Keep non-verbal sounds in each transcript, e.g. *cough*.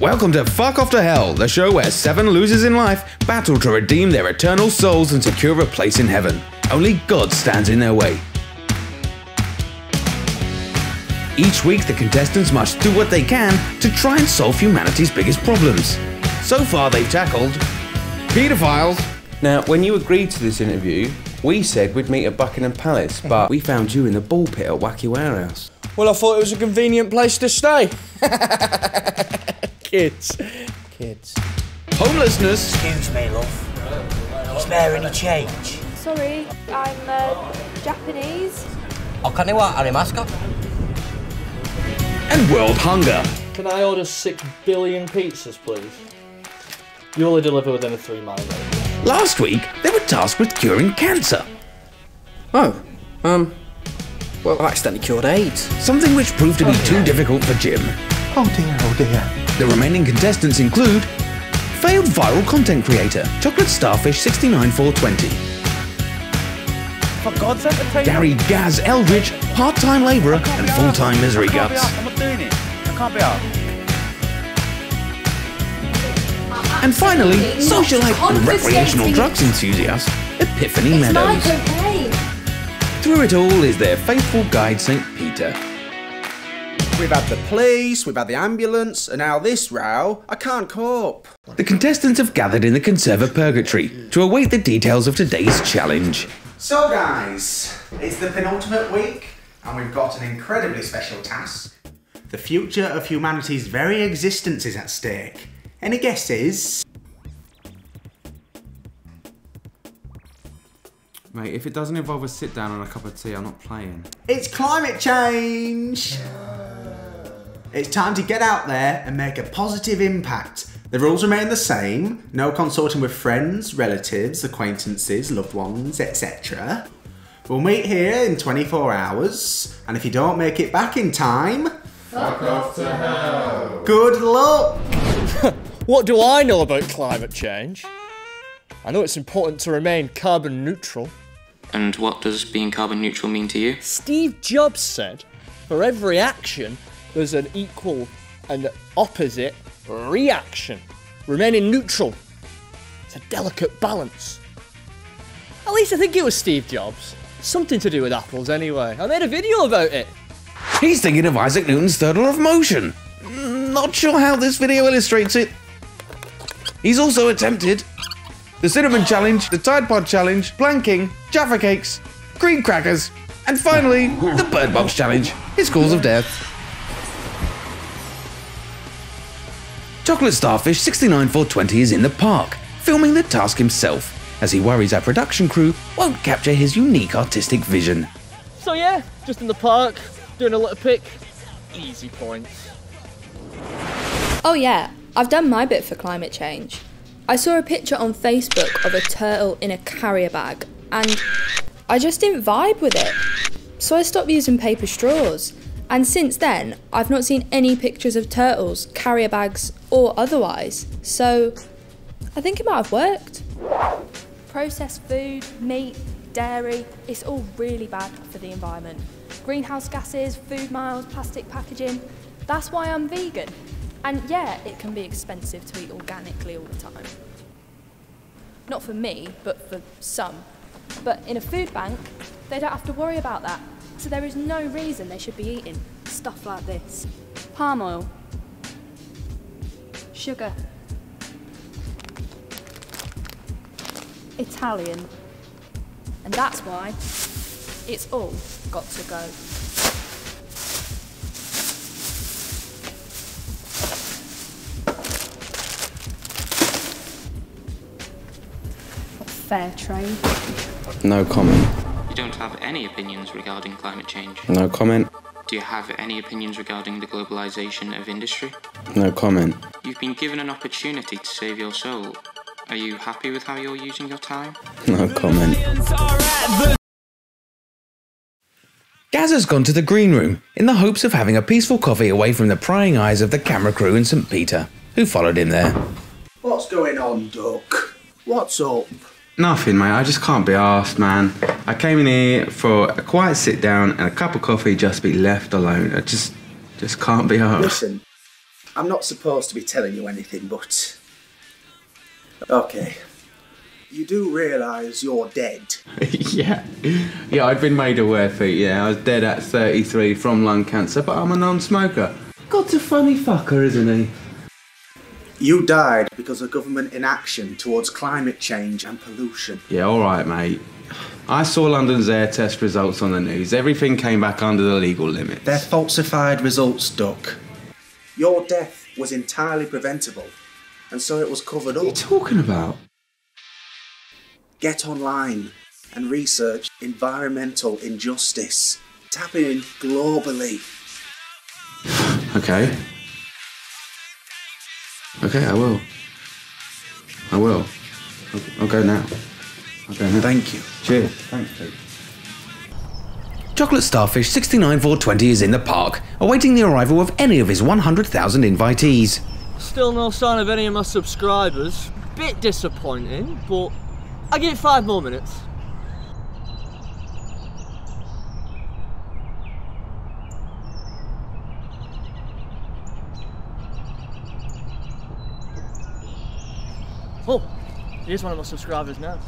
Welcome to Fuck Off to Hell, the show where seven losers in life battle to redeem their eternal souls and secure a place in heaven. Only God stands in their way. Each week, the contestants must do what they can to try and solve humanity's biggest problems. So far, they've tackled paedophiles. Now, when you agreed to this interview, we said we'd meet at Buckingham Palace, but we found you in the ball pit at Wacky Warehouse. Well, I thought it was a convenient place to stay. *laughs* Kids. Kids. Homelessness. Excuse me, love. Is there any change? Sorry, I'm uh, Japanese. I can't do what, Harry Mascot. and world hunger. Can I order six billion pizzas, please? You only deliver within a three mile radius. Last week, they were tasked with curing cancer, Oh, um, well, I accidentally cured AIDS. something which proved to be too difficult for Jim. Oh dear, oh dear. The remaining contestants include failed viral content creator, Chocolate Starfish 69420, For God's entertainment. Gary Gaz Eldridge, part-time labourer and full-time misery guts. I'm not doing it. I can't be asked. And finally, socialite and recreational drugs enthusiast, Epiphany It's my Meadows. cocaine. Through it all is their faithful guide, St. Peter. We've had the police, we've had the ambulance, and now this row. I can't cope. The contestants have gathered in the Conserva Purgatory to await the details of today's challenge. So, guys, it's the penultimate week, and we've got an incredibly special task. The future of humanity's very existence is at stake. Any guesses? Mate, if it doesn't involve a sit down and a cup of tea, I'm not playing. It's climate change! It's time to get out there and make a positive impact. The rules remain the same no consorting with friends, relatives, acquaintances, loved ones, etc. We'll meet here in 24 hours, and if you don't make it back in time. Fuck off to hell! Good luck! *laughs* What do I know about climate change? I know it's important to remain carbon neutral. And what does being carbon neutral mean to you? Steve Jobs said, for every action, there's an equal and opposite reaction. Remaining neutral. It's a delicate balance. At least I think it was Steve Jobs. Something to do with apples, anyway. I made a video about it. He's thinking of Isaac Newton's third law of motion. Mm, Not sure how this video illustrates it. He's also attempted the Cinnamon Challenge, the Tide Pod Challenge, planking, Jaffa Cakes, Cream Crackers, and finally, the Bird Box Challenge, his cause of death. Chocolate Starfish 69420 is in the park, filming the task himself, as he worries our production crew won't capture his unique artistic vision. So yeah, just in the park, doing a little pick. Easy points. Oh yeah, I've done my bit for climate change. I saw a picture on Facebook of a turtle in a carrier bag, and I just didn't vibe with it. So I stopped using paper straws. And since then, I've not seen any pictures of turtles, carrier bags, or otherwise. So I think it might have worked. Processed food, meat, dairy, it's all really bad for the environment. Greenhouse gases, food miles, plastic packaging. That's why I'm vegan. And yeah, it can be expensive to eat organically all the time. Not for me, but for some. But in a food bank, they don't have to worry about that. So there is no reason they should be eating stuff like this. Palm oil. Sugar. Italian. And that's why it's all got to go. Fair trade. No comment. You don't have any opinions regarding climate change. No comment. Do you have any opinions regarding the globalization of industry? No comment. You've been given an opportunity to save your soul. Are you happy with how you're using your time? No comment. Gaz has gone to the green room in the hopes of having a peaceful coffee away from the prying eyes of the camera crew and St. Peter, who followed him there. What's going on, Duck? What's up? Nothing, mate. I just can't be asked, man. I came in here for a quiet sit down and a cup of coffee just to be left alone. I just, just can't be asked. Listen, I'm not supposed to be telling you anything, but. Okay. You do realise you're dead. *laughs* yeah. Yeah, I'd been made aware, Pete. Yeah, I was dead at 33 from lung cancer, but I'm a non smoker. God's a funny fucker, isn't he? You died because of government inaction towards climate change and pollution. Yeah, alright, mate. I saw London's air test results on the news. Everything came back under the legal limits. They're falsified results, Duck. Your death was entirely preventable, and so it was covered up. What are you talking about? Get online and research environmental injustice. Tap in globally. *sighs* Okay. Okay, I will. I will. I'll, I'll go now. I'll go now. Thank you. Cheers. Thanks, Pete. Chocolate Starfish 69420 is in the park, awaiting the arrival of any of his 100,000 invitees. Still no sign of any of my subscribers. Bit disappointing, but I give it five more minutes. Oh, here's one of my subscribers now.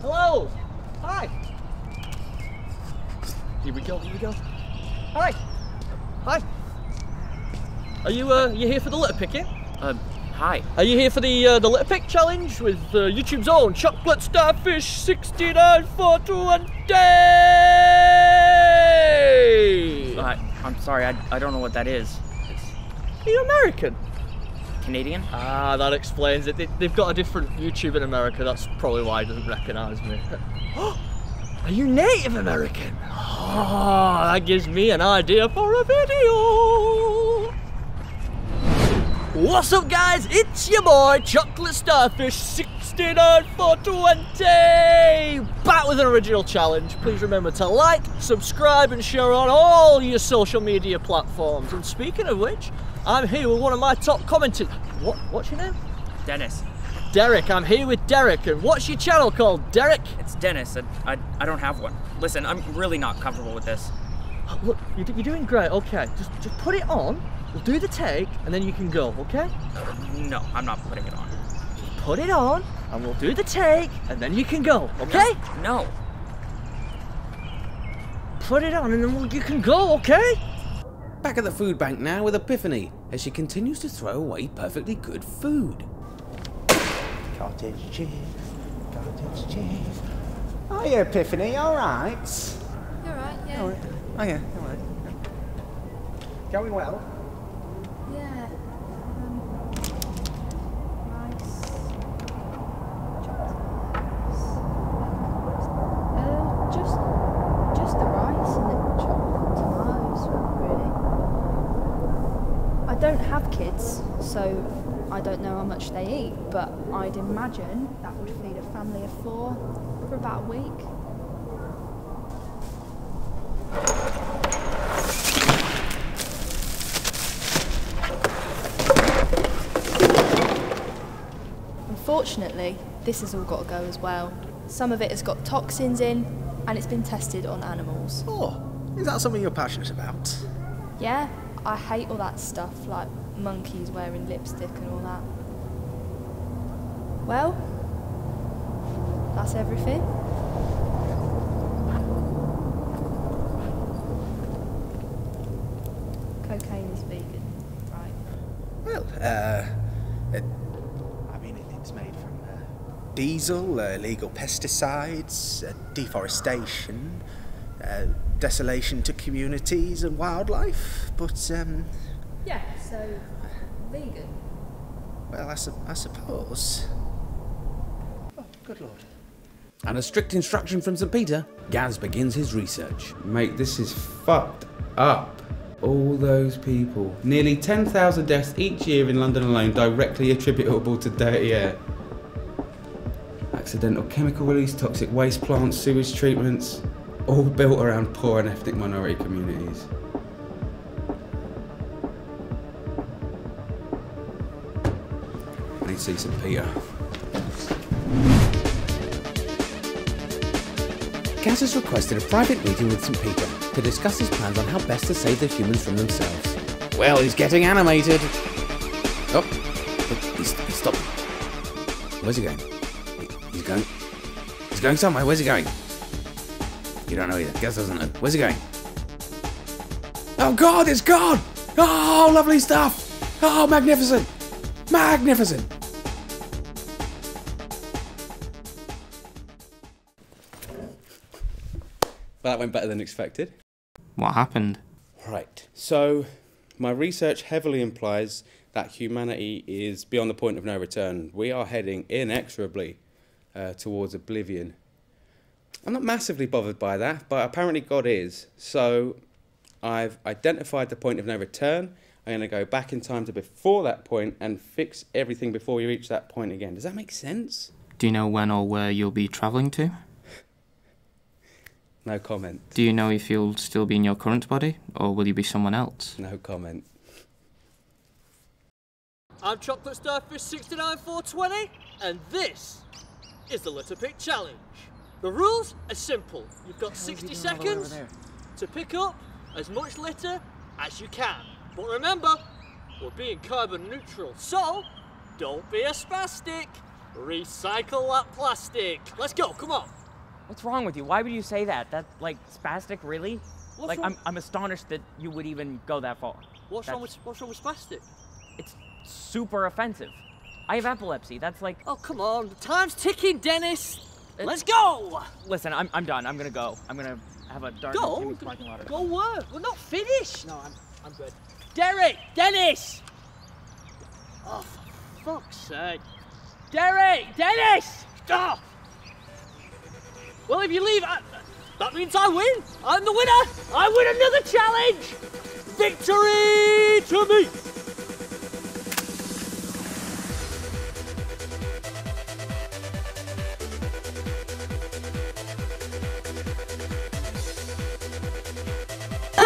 Hello! Hi! Here we go, here we go. Hi! Hi! Are you uh you here for the litter picking? Um, hi. Are you here for the uh, the litter pick challenge with uh, YouTube's own chocolate starfish 69 for 20? Uh, I'm sorry, I, I don't know what that is. Are you American? Canadian? Ah, that explains it. They, they've got a different YouTube in America. That's probably why he doesn't recognise me. *gasps* Are you Native American? Oh, that gives me an idea for a video. What's up, guys? It's your boy, Chocolate Starfish 69 for 20. Back with an original challenge. Please remember to like, subscribe, and share on all your social media platforms. And speaking of which, I'm here with one of my top commenters. What? What's your name? Dennis. Derek. I'm here with Derek. And what's your channel called, Derek? It's Dennis. and I, I don't have one. Listen, I'm really not comfortable with this. Look, you're, you're doing great. Okay, just just put it on. We'll do the take, and then you can go. Okay? No, I'm not putting it on. Put it on, and we'll do the take, and then you can go. Okay? No. Put it on, and then we'll, you can go. Okay? Back at the food bank now with Epiphany, as she continues to throw away perfectly good food. Cottage cheese, cottage cheese. Oh, yeah, Epiphany, alright. You're right, yeah. Oh, yeah, alright. Going well. Yeah. Um, rice. Uh, just, just the rice and the chopped tomatoes, really. I don't have kids, so I don't know how much they eat, but I'd imagine that would feed a family of four for about a week. Unfortunately, this has all got to go as well. Some of it has got toxins in, and it's been tested on animals. Oh, is that something you're passionate about? Yeah, I hate all that stuff, like monkeys wearing lipstick and all that. Well, that's everything. Cocaine is vegan, right? Well, uh, uh, I mean, it, it's made from uh, diesel, uh, illegal pesticides, uh, deforestation, uh, desolation to communities and wildlife. But, um, Yeah, so vegan. well, I, su- I suppose. Good lord. And a strict instruction from St. Peter, Gaz begins his research. Mate, this is fucked up. All those people. Nearly 10,000 deaths each year in London alone directly attributable to dirty air. Accidental chemical release, toxic waste plants, sewage treatments, all built around poor and ethnic minority communities. I need to see St. Peter. Gaz has requested a private meeting with St. Peter to discuss his plans on how best to save the humans from themselves. Well, he's getting animated. Oh, he's, he's stopped. Where's he going? He's going. He's going somewhere. Where's he going? You don't know either. Guess doesn't know. Where's he going? Oh God, it's gone! Oh, lovely stuff! Oh, magnificent! Magnificent! But that went better than expected. What happened? Right. So, my research heavily implies that humanity is beyond the point of no return. We are heading inexorably uh, towards oblivion. I'm not massively bothered by that, but apparently God is. So, I've identified the point of no return. I'm going to go back in time to before that point and fix everything before we reach that point again. Does that make sense? Do you know when or where you'll be travelling to? No comment. Do you know if you'll still be in your current body, or will you be someone else? No comment. I'm Chocolate Starfish 69420, and this is the Litter Pick Challenge. The rules are simple. You've got 60 seconds to pick up as much litter as you can. But remember, we're being carbon neutral, so don't be a spastic. Recycle that plastic. Let's go, come on. What's wrong with you? Why would you say that? That like spastic, really? What's like wrong- I'm, I'm astonished that you would even go that far. What's wrong with what's wrong with spastic? It's super offensive. I have epilepsy. That's like. Oh come on, the time's ticking, Dennis. Uh, Let's go. Listen, I'm, I'm done. I'm gonna go. I'm gonna have a dark Go. Parking lot. Go where? We're not finished. No, I'm I'm good. Derek, Dennis. Oh, for fuck's sake. Derek, Dennis, stop. Well, if you leave, I, that means I win. I'm the winner. I win another challenge. Victory to me. *laughs*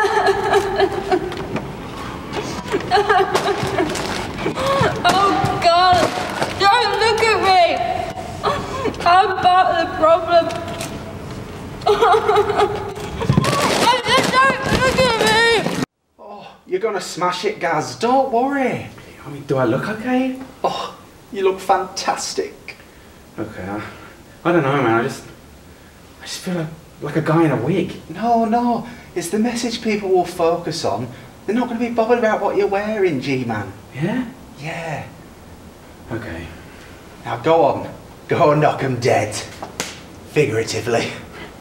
Oh God! Don't look at me! I'm part of the problem. I just don't look at me! You're gonna smash it, Gaz. Don't worry. I mean, do I look okay? Oh, you look fantastic. Okay, I, I don't know, man. I just, I just feel like, like a guy in a wig. No, no. It's the message people will focus on. They're not going to be bothered about what you're wearing, G-Man. Yeah? Yeah. Okay. Now go on. Go and knock 'em dead. Figuratively.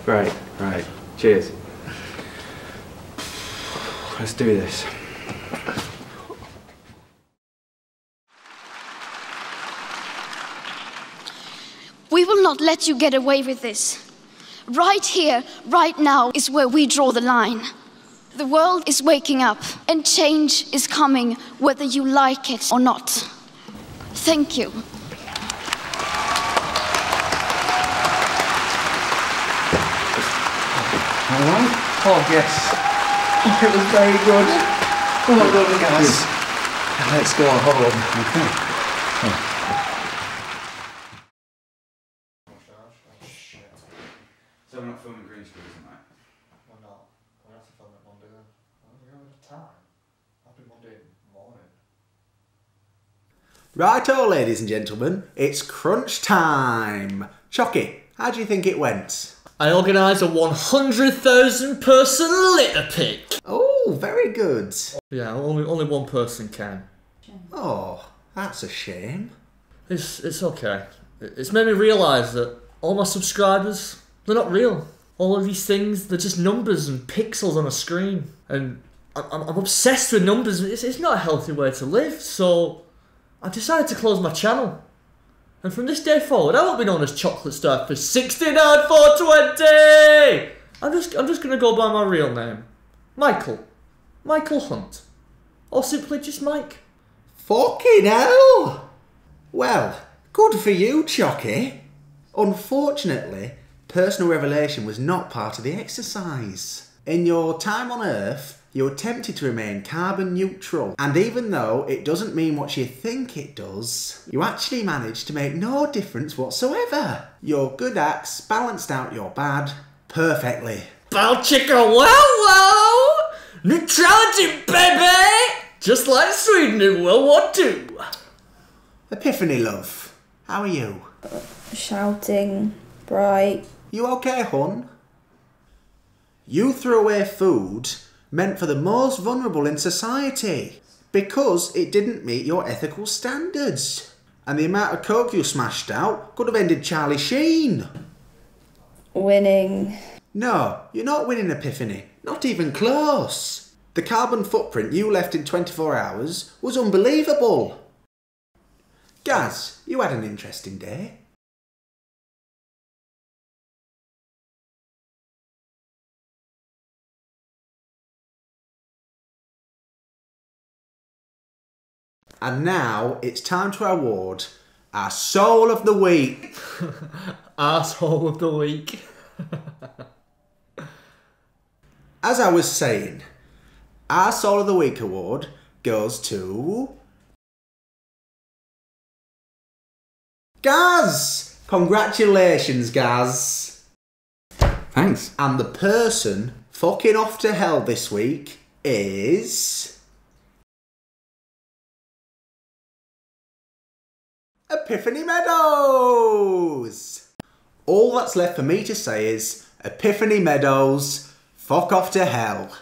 Right, right. Cheers. Let's do this. We will not let you get away with this. Right here, right now, is where we draw the line. The world is waking up, and change is coming whether you like it or not. Thank you. Alright? Oh, yes. *laughs* It was very good. Oh, my God, guys. Let's go home. Okay. So we're not filming green screen tonight? We're not. We're going to have to film it Monday then. We're going to have time. Happy Monday morning. Righto, ladies and gentlemen. It's crunch time. Chucky, how do you think it went? I organised a 100,000 person litter pick. Oh, very good. Yeah, only only one person can. Oh, that's a shame. It's it's okay. It's made me realise that all my subscribers, they're not real. All of these things, they're just numbers and pixels on a screen. And I'm, I'm I'm obsessed with numbers. It's, it's not a healthy way to live. So I decided to close my channel. And from this day forward, I won't be known as Chocolate Star for 69420! I'm just, I'm just gonna go by my real name. Michael. Michael Hunt. Or simply just Mike. Fucking hell! Well, good for you, Chucky. Unfortunately, personal revelation was not part of the exercise. In your time on Earth, you attempted to remain carbon neutral, and even though it doesn't mean what you think it does, you actually manage to make no difference whatsoever. Your good acts balanced out your bad perfectly. Bow chicka wow wow! Neutrality, baby! Just like Sweden in World War II. Epiphany, love. How are you? Shouting, bright. You okay, hon? You threw away food meant for the most vulnerable in society because it didn't meet your ethical standards. And the amount of coke you smashed out could have ended Charlie Sheen. Winning. No, you're not winning Epiphany. Not even close. The carbon footprint you left in 24 hours was unbelievable. Gaz, you had an interesting day. And now it's time to award our Soul of the Week. *laughs* Asshole of the week. *laughs* As I was saying, our Soul of the Week award goes to. Gaz! Congratulations, Gaz! Thanks. And the person fucking off to hell this week is. Epiphany Meadows! All that's left for me to say is Epiphany Meadows, fuck off to hell.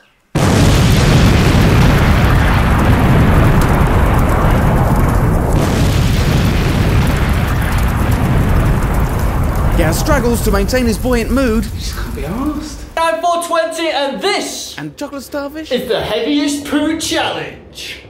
Gaz struggles to maintain his buoyant mood. Just Can't be asked. Time for 20 and this And chocolate starfish? is the heaviest poo challenge.